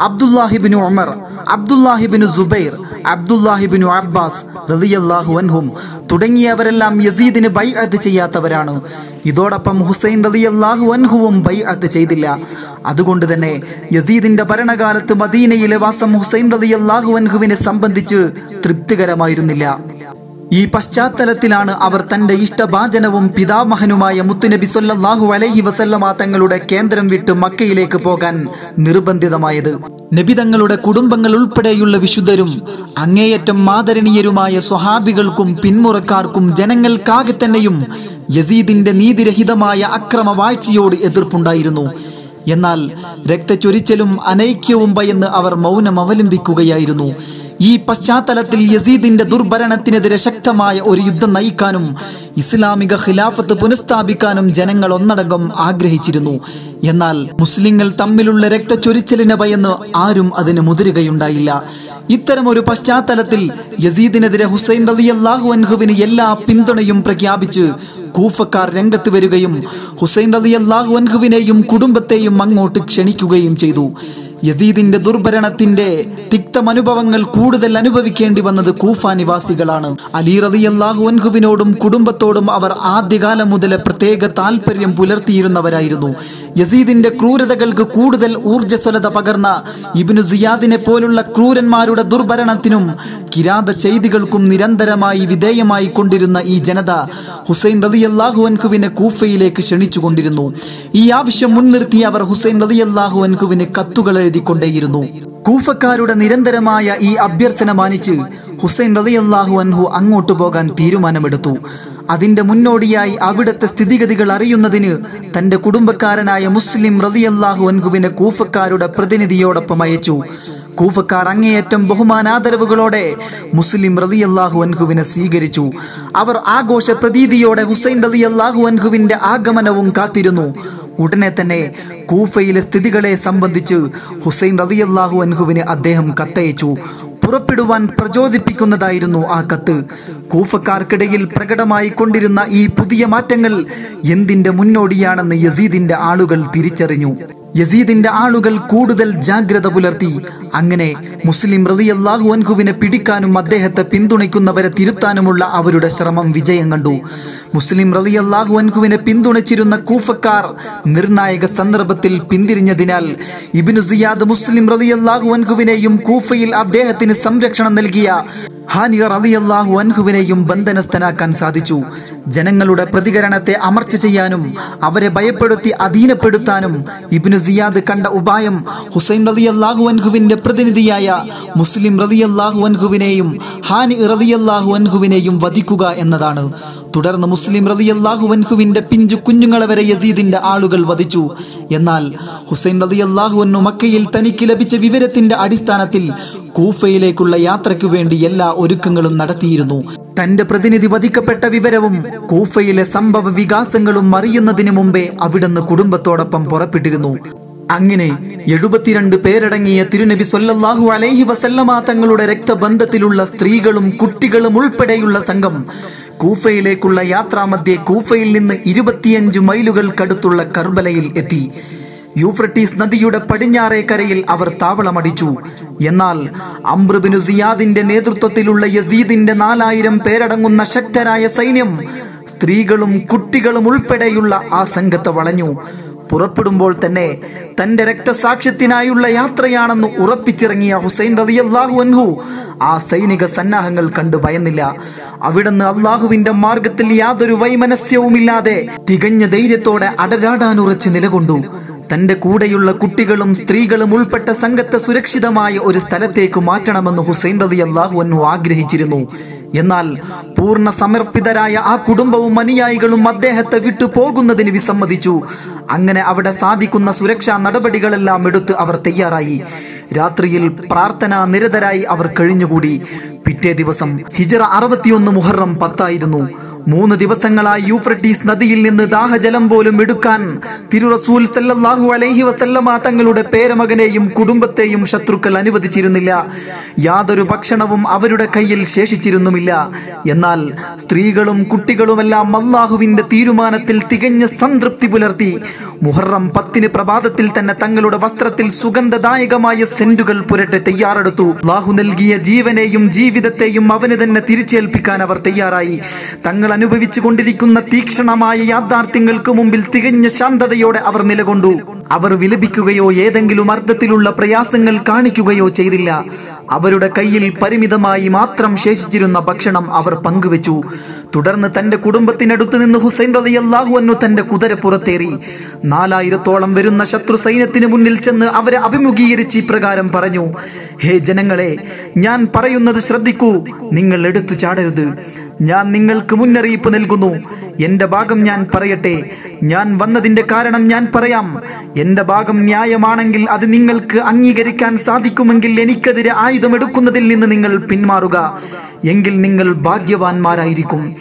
അബ്ദുല്ലാഹിബിനു ഉമർ അബ്ദുല്ലാഹിബിനു സുബൈർ അബ്ദുല്ലാഹിബിനു അബ്ബാസ് റളിയല്ലാഹു അൻഹും തുടങ്ങിയവരെല്ലാം യസീദിന് ബൈഅത്ത് ചെയ്യാത്തവരാണ്. ഇതോടൊപ്പം ഹുസൈൻ റളിയല്ലാഹു അൻഹുവും ബൈഅത്ത് ചെയ്തില്ല. അതുകൊണ്ട് തന്നെ യസീദിന്റെ ഭരണകാലത്ത് മദീനയിലെ വാസം ഹുസൈൻ റളിയല്ലാഹു അൻഹുവിനെ സംബന്ധിച്ച് തൃപ്തികരമായിരുന്നില്ല. ഈ പശ്ചാത്തലത്തിലാണ് അവർ തന്റെ ഇഷ്ടഭാജനവും പിതാമഹനുമായ മുത്തുനബി സൊല്ലാഹു അലൈഹി വസല്ലമ തങ്ങളുടെ കേന്ദ്രം വിട്ട് മക്കയിലേക്ക് പോകാൻ നിർബന്ധിതമായത്. നബി തങ്ങളുടെ കുടുംബങ്ങൾ ഉൾപ്പെടെയുള്ള വിശുദ്ധരും അങ്ങേയറ്റം മാതരണീയരുമായ സ്വഹാബികൾക്കും പിന്മുറക്കാർക്കും ജനങ്ങൾക്കാകെ തന്നെയും യസീദിന്റെ നീതിരഹിതമായ അക്രമ വാഴ്ചയോട് എതിർപ്പുണ്ടായിരുന്നു. എന്നാൽ രക്തചൊരിച്ചലും അനൈക്യവും ഭയന്ന് അവർ മൗനം അവലംബിക്കുകയായിരുന്നു. ഈ പശ്ചാത്തലത്തിൽ യസീദിന്റെ ദുർഭരണത്തിനെതിരെ ശക്തമായ ഒരു യുദ്ധം നയിക്കാനും ഇസ്ലാമിക ഖിലാഫത്ത് പുനഃസ്ഥാപിക്കാനും ജനങ്ങൾ ഒന്നടങ്കം ആഗ്രഹിച്ചിരുന്നു. എന്നാൽ മുസ്ലിങ്ങൾ തമ്മിലുള്ള രക്തച്ചൊരിച്ചലിനെ ഭയന്ന് ആരും അതിന് മുതിരുകയുണ്ടായില്ല. ഇത്തരം ഒരു പശ്ചാത്തലത്തിൽ യസീദിനെതിരെ ഹുസൈൻ റളിയല്ലാഹു അൻഹുവിന് എല്ലാ പിന്തുണയും പ്രഖ്യാപിച്ച് കൂഫക്കാർ രംഗത്ത് വരികയും ഹുസൈൻ റളിയല്ലാഹു അൻഹുവിനെയും കുടുംബത്തെയും അങ്ങോട്ട് ക്ഷണിക്കുകയും ചെയ്തു. യസീദിന്റെ ദുർഭരണത്തിന്റെ തിക്തമനുഭവങ്ങൾ കൂടുതൽ അനുഭവിക്കേണ്ടി വന്നത് കൂഫ നിവാസികളാണ്. അലി റളിയല്ലാഹു അൻഹുവിനോടും കുടുംബത്തോടും അവർ ആദ്യകാലം മുതൽ പ്രത്യേക താല്പര്യം പുലർത്തിയിരുന്നവരായിരുന്നു. യസീദിന്റെ ക്രൂരതകൾക്ക് കൂടുതൽ ഊർജസ്വലത പകർന്ന ഇബിനു സിയാദിനെ പോലുള്ള ക്രൂരന്മാരുടെ ദുർഭരണത്തിനും കിരാത ചെയ്തികൾക്കും നിരന്തരമായി വിധേയമായി കൊണ്ടിരുന്ന ഈ ജനത ഹുസൈൻ റളിയല്ലാഹു അൻഹുവിനെ കൂഫയിലേക്ക് ക്ഷണിച്ചുകൊണ്ടിരുന്നു. ഈ ആവശ്യം മുൻനിർത്തി അവർ ഹുസൈൻ റളിയല്ലാഹു അൻഹുവിന് കത്തുകൾ എഴുതിക്കൊണ്ടേയിരുന്നു. കൂഫക്കാരുടെ നിരന്തരമായ ഈ അഭ്യർത്ഥന മാനിച്ച് ഹുസൈൻ റളിയല്ലാഹു അൻഹു അങ്ങോട്ട് പോകാൻ തീരുമാനമെടുത്തു. അതിന്റെ മുന്നോടിയായി അവിടുത്തെ സ്ഥിതിഗതികൾ അറിയുന്നതിന് തന്റെ കുടുംബക്കാരനായ മുസ്ലിം റതിയല്ലാഹു അൻഹുവിനെ കൂഫക്കാരുടെ പ്രതിനിധിയോടൊപ്പം അയച്ചു. കൂഫക്കാർ അങ്ങേയറ്റം ബഹുമാനാദരവുകളോടെ മുസ്ലിം റളിയല്ലാഹു അൻഹുവിനെ സ്വീകരിച്ചു. അവർ ആഘോഷ പ്രതീതിയോടെ ഹുസൈൻ റളിയല്ലാഹു അൻഹുവിന്റെ ആഗമനവും കാത്തിരുന്നു. ഉടനെ തന്നെ കൂഫയിലെ സ്ഥിതികളെ സംബന്ധിച്ച് ഹുസൈൻ റളിയല്ലാഹു അൻഹുവിന് അദ്ദേഹം കത്തയച്ചു. പുറപ്പെടുവാൻ പ്രചോദിപ്പിക്കുന്നതായിരുന്നു ആ കത്ത്. കൂഫക്കാർക്കിടയിൽ പ്രകടമായി കൊണ്ടിരുന്ന ഈ പുതിയ മാറ്റങ്ങൾ എന്തിന്റെ മുന്നോടിയാണെന്ന് യസീദിന്റെ ആളുകൾ തിരിച്ചറിഞ്ഞു. യസീദിന്റെ ആളുകൾ കൂടുതൽ ജാഗ്രത പുലർത്തി. അങ്ങനെ മുസ്ലിം റളിയല്ലാഹു അൻഹുവിനെ പിടിക്കാനും അദ്ദേഹത്തെ പിന്തുണയ്ക്കുന്നവരെ തിരുത്താനുമുള്ള അവരുടെ ശ്രമം വിജയം കണ്ടു. മുസ്ലിം റളിയല്ലാഹു അൻഹുവിനെ പിന്തുണച്ചിരുന്ന കൂഫക്കാർ നിർണായക സന്ദർഭത്തിൽ പിന്തിരിഞ്ഞതിനാൽ ഇബിനു സിയാദ് മുസ്ലിം റളിയല്ലാഹു അൻഹുവിനെയും കൂഫയിൽ അദ്ദേഹത്തിന് സംരക്ഷണം നൽകിയ ഹാനിയ റളിയല്ലാഹു അൻഹുവിനെയും ബന്ധനസ്ഥനാക്കാൻ സാധിച്ചു. ജനങ്ങളുടെ പ്രതികരണത്തെ അമർച്ച ചെയ്യാനും അവരെ ഭയപ്പെടുത്തി അധീനപ്പെടുത്താനും ഇബ്നു സിയാദ് കണ്ട ഉപായം ഹുസൈൻ റളിയല്ലാഹു അൻഹുവിന്റെ പ്രതിനിധിയായ മുസ്ലിം റളിയല്ലാഹു അൻഹുവിനെയും ഹാനി റളിയല്ലാഹു അൻഹുവിനെയും വധിക്കുക എന്നതാണ്. തുടർന്ന് മുസ്ലിം റളിയല്ലാഹു അൻഹുവിന്റെ പിഞ്ചു കുഞ്ഞുങ്ങളെ വരെ യസീദിന്റെ ആളുകൾ വധിച്ചു. എന്നാൽ ഹുസൈൻ റളിയല്ലാഹു അൻഹു മക്കയിൽ തനിക്ക് ലഭിച്ച വിവരത്തിന്റെ അടിസ്ഥാനത്തിൽ കൂഫയിലേക്കുള്ള യാത്രയ്ക്കു വേണ്ടി എല്ലാ ഒരുക്കങ്ങളും നടത്തിയിരുന്നു. തന്റെ പ്രതിനിധി വധിക്കപ്പെട്ട വിവരവും കൂഫയിലെ സംഭവ വികാസങ്ങളും അറിയുന്നതിന് മുമ്പേ അവിടുന്ന് കുടുംബത്തോടൊപ്പം പുറപ്പെട്ടിരുന്നു. അങ്ങനെ എഴുപത്തിരണ്ട് പേരടങ്ങിയ തിരുനബി സൊല്ലാഹു അലൈഹി വസല്ലമ തങ്ങളുടെ രക്തബന്ധത്തിലുള്ള സ്ത്രീകളും കുട്ടികളും ഉൾപ്പെടെയുള്ള സംഘം കൂഫയിലേക്കുള്ള യാത്രാമധ്യേ കൂഫയിൽ നിന്ന് ഇരുപത്തിയഞ്ച് മൈലുകൾക്കടുത്തുള്ള കർബലയിൽ എത്തി. യൂഫ്രട്ടീസ് നദിയുടെ പടിഞ്ഞാറേ കരയിൽ അവർ താവളമടിച്ചു. എന്നാൽ അംബ്രുബിനു സിയാദിന്റെ നേതൃത്വത്തിലുള്ള യസീദിന്റെ നാലായിരം പേരടങ്ങുന്ന ശക്തരായ സൈന്യം സ്ത്രീകളും കുട്ടികളും ഉൾപ്പെടെയുള്ള ആ സംഘത്തെ വളഞ്ഞു. പുറപ്പെടുമ്പോൾ തന്നെ തന്റെ രക്തസാക്ഷ്യത്തിനായുള്ള യാത്രയാണെന്ന് ഉറപ്പിച്ചിറങ്ങിയ ഹുസൈൻ റളിയല്ലാഹു അൻഹു ആ സൈനിക സന്നാഹങ്ങൾ കണ്ടു ഭയന്നില്ല. അവിടുന്ന് അള്ളാഹുവിന്റെ മാർഗത്തിൽ യാതൊരു വൈമനസ്യവുമില്ലാതെ തികഞ്ഞ ധൈര്യത്തോടെ അടരാടാനുറച്ച് നിലകൊണ്ടു. തന്റെ കൂടെയുള്ള കുട്ടികളും സ്ത്രീകളും ഉൾപ്പെട്ട സംഘത്തെ സുരക്ഷിതമായ ഒരു സ്ഥലത്തേക്ക് മാറ്റണമെന്ന് ഹുസൈൻ റതി അള്ളാഹു അൻഹു ആഗ്രഹിച്ചിരുന്നു. എന്നാൽ പൂർണ സമർപ്പിതരായ ആ കുടുംബവും അനുയായികളും അദ്ദേഹത്തെ വിട്ടു പോകുന്നതിന് വിസമ്മതിച്ചു. അങ്ങനെ അവിടെ സാധിക്കുന്ന സുരക്ഷാ നടപടികളെല്ലാം എടുത്ത് അവർ തയ്യാറായി. രാത്രിയിൽ പ്രാർത്ഥന നിരതരായി അവർ കഴിഞ്ഞുകൂടി. പിറ്റേ ദിവസം ഹിജറ അറുപത്തിയൊന്ന് മുഹറം പത്തായിരുന്നു. മൂന്ന് ദിവസങ്ങളായി യൂഫ്രട്ടീസ് നദിയിൽ നിന്ന് ദാഹജലം പോലും എടുക്കാൻ തിരുറസൂൽ സല്ലാഹു അലൈഹി വസല്ലമ തങ്ങളുടെ പേരമകനെയും കുടുംബത്തെയും ശത്രുക്കൾ അനുവദിച്ചിരുന്നില്ല. യാതൊരു ഭക്ഷണവും അവരുടെ കയ്യിൽ ശേഷിച്ചിരുന്നുമില്ല. എന്നാൽ സ്ത്രീകളും കുട്ടികളുമെല്ലാം അള്ളാഹുവിന്റെ തീരുമാനത്തിൽ തികഞ്ഞ സംതൃപ്തി പുലർത്തി. മുഹറം പത്തിന് പ്രഭാതത്തിൽ തന്നെ തങ്ങളുടെ വസ്ത്രത്തിൽ സുഗന്ധദായകമായ സെന്റുകൾ പുരട്ടെ തയ്യാറെടുത്തു. അള്ളാഹു നൽകിയ ജീവനെയും ജീവിതത്തെയും അവന് തന്നെ തിരിച്ചേൽപ്പിക്കാൻ അവർ തയ്യാറായി. തങ്ങൾ അനുഭവിച്ചു കൊണ്ടിരിക്കുന്ന തീക്ഷണമായ യാഥാർത്ഥ്യങ്ങൾക്ക് മുമ്പിൽ തികഞ്ഞ ശാന്തതയോടെ അവർ നിലകൊണ്ടു. അവർ വിലപിക്കുകയോ ഏതെങ്കിലും അർത്ഥത്തിലുള്ള പ്രയാസങ്ങൾ കാണിക്കുകയോ ചെയ്തില്ല. അവരുടെ കയ്യിൽ പരിമിതമായി മാത്രം ശേഷിച്ചിരുന്ന ഭക്ഷണം അവർ പങ്കുവെച്ചു. തുടർന്ന് തന്റെ കുടുംബത്തിനടുത്ത് നിന്ന് ഹുസൈൻ റളിയല്ലാഹു അൻഹു തന്റെ കുതിര പുറത്തേറി. നാലായിരത്തോളം വരുന്ന ശത്രു സൈന്യത്തിന് മുന്നിൽ ചെന്ന് അവരെ അഭിമുഖീകരിച്ച് ഇപ്രകാരം പറഞ്ഞു ഹേ ജനങ്ങളെ ഞാൻ പറയുന്നത് ശ്രദ്ധിക്കൂ. നിങ്ങൾ എടുത്തു ചാടരുത്. ഞാൻ നിങ്ങൾക്ക് മുന്നറിയിപ്പ് നൽകുന്നു. എന്റെ ഭാഗം ഞാൻ പറയട്ടെ. ഞാൻ വന്നതിന്റെ കാരണം ഞാൻ പറയാം. എന്റെ ഭാഗം ന്യായമാണെങ്കിൽ അത് നിങ്ങൾക്ക് അംഗീകരിക്കാൻ സാധിക്കുമെങ്കിൽ എനിക്കെതിരെ ആയുധമെടുക്കുന്നതിൽ നിന്ന് നിങ്ങൾ പിന്മാറുക. എങ്കിൽ നിങ്ങൾ ഭാഗ്യവാന്മാരായിരിക്കും.